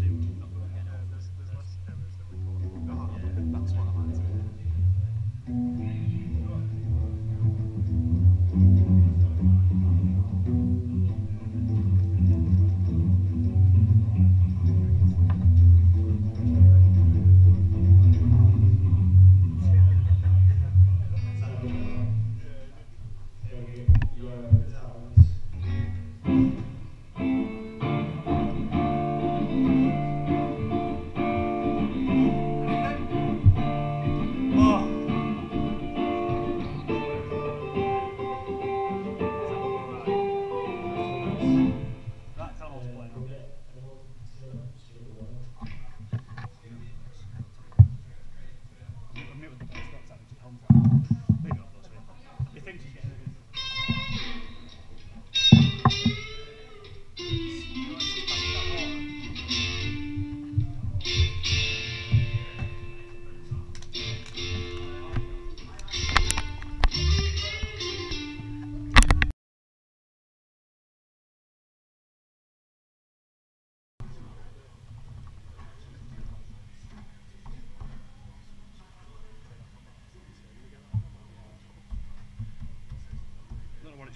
the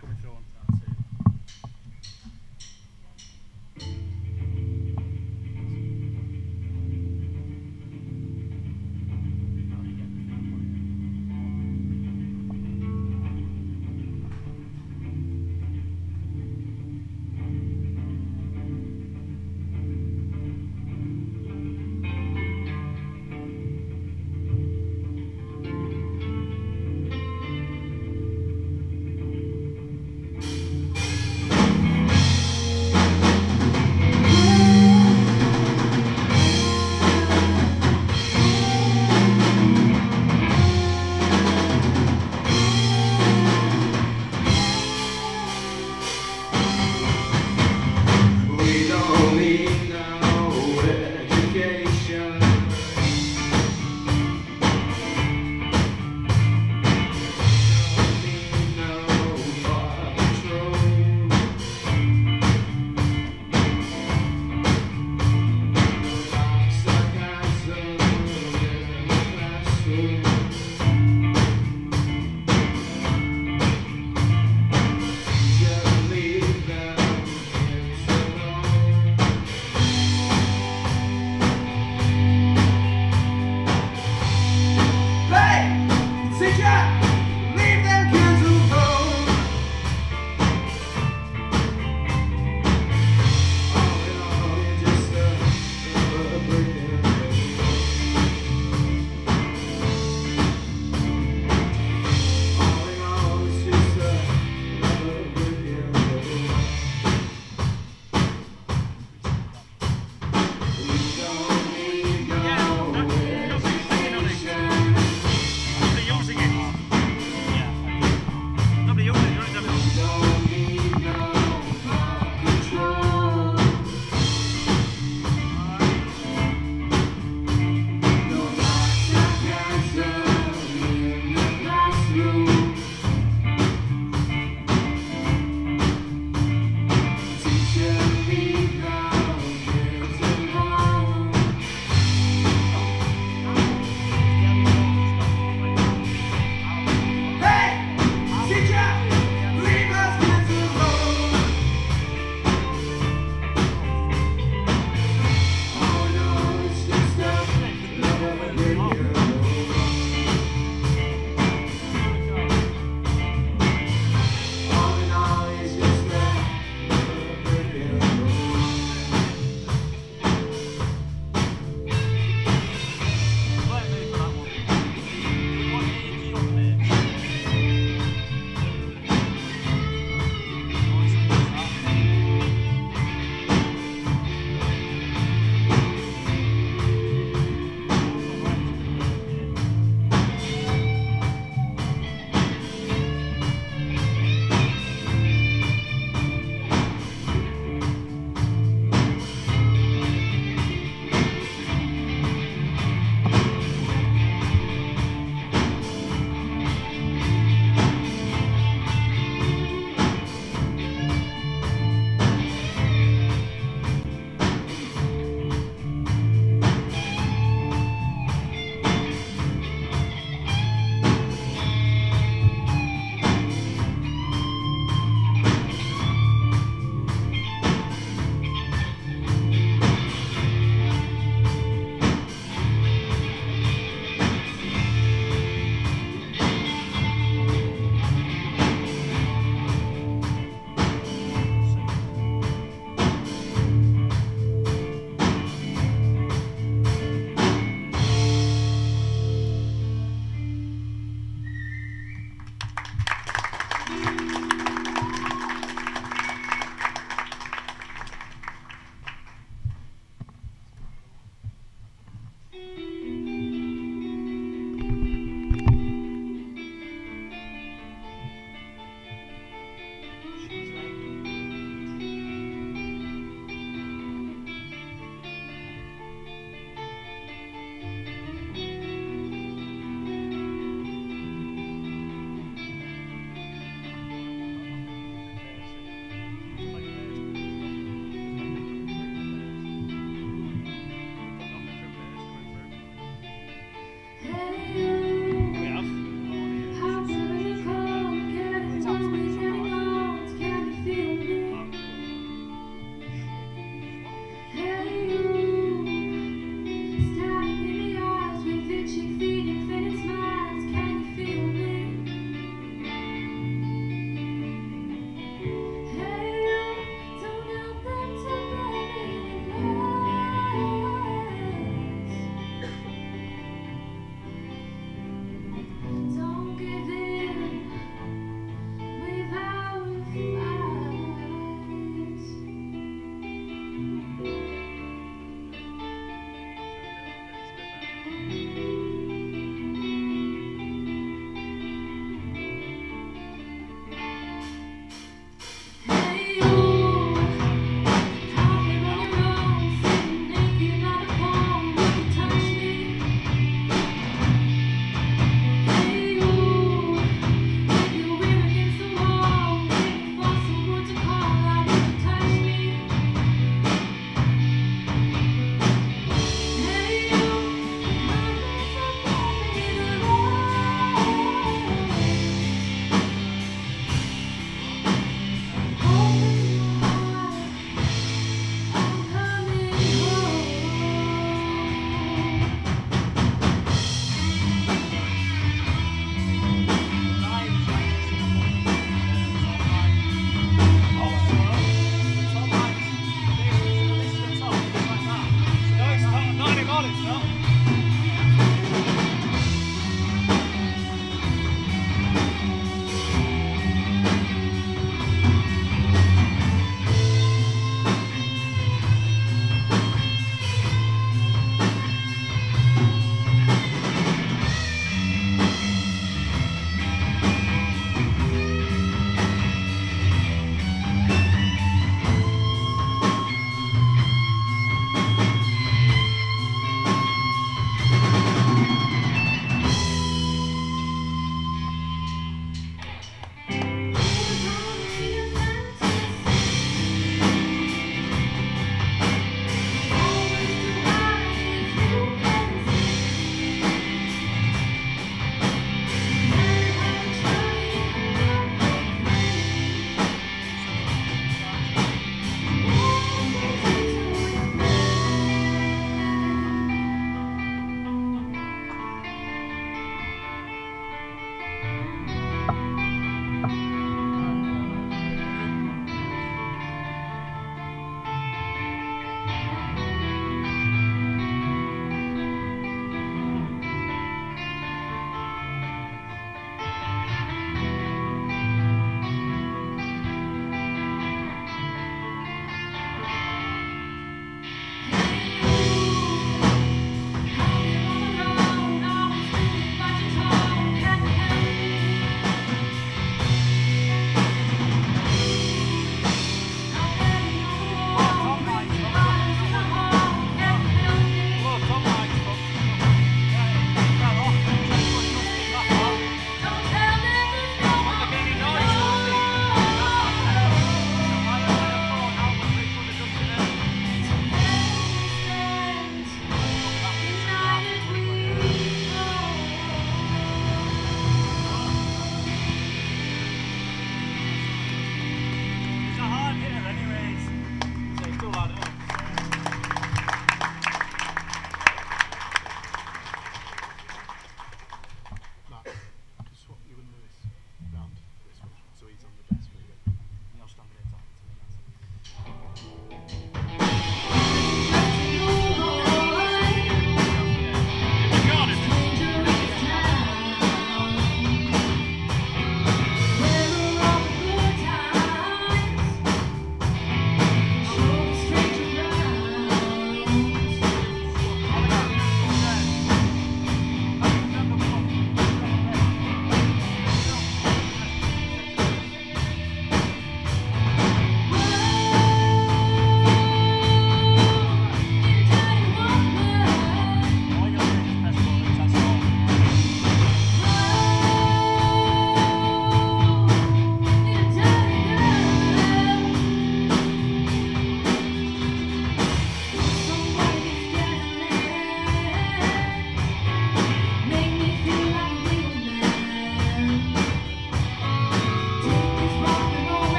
coming through on. One,